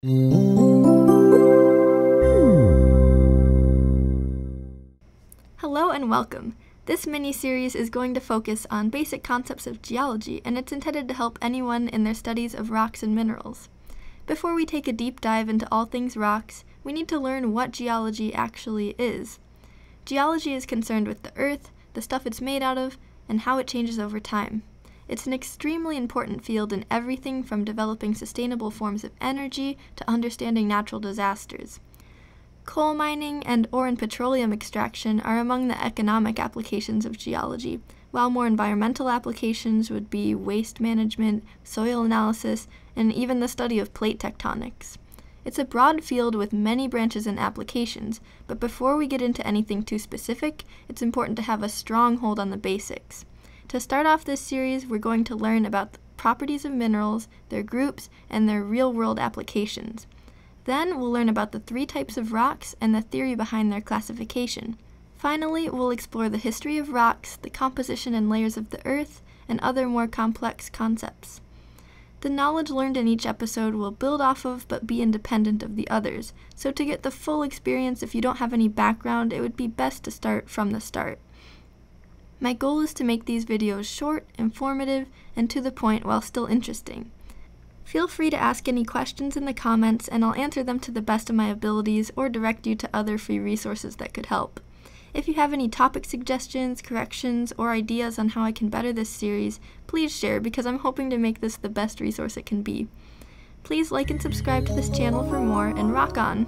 Hello and welcome. This mini-series is going to focus on basic concepts of geology and it's intended to help anyone in their studies of rocks and minerals. Before we take a deep dive into all things rocks, we need to learn what geology actually is. Geology is concerned with the earth, the stuff it's made out of, and how it changes over time. It's an extremely important field in everything from developing sustainable forms of energy to understanding natural disasters. Coal mining and ore and petroleum extraction are among the economic applications of geology, while more environmental applications would be waste management, soil analysis, and even the study of plate tectonics. It's a broad field with many branches and applications, but before we get into anything too specific, it's important to have a strong hold on the basics. To start off this series, we're going to learn about the properties of minerals, their groups, and their real-world applications. Then we'll learn about the three types of rocks and the theory behind their classification. Finally, we'll explore the history of rocks, the composition and layers of the earth, and other more complex concepts. The knowledge learned in each episode will build off of but be independent of the others, so to get the full experience if you don't have any background, it would be best to start from the start. My goal is to make these videos short, informative, and to the point while still interesting. Feel free to ask any questions in the comments and I'll answer them to the best of my abilities or direct you to other free resources that could help. If you have any topic suggestions, corrections, or ideas on how I can better this series, please share because I'm hoping to make this the best resource it can be. Please like and subscribe to this channel for more, and rock on!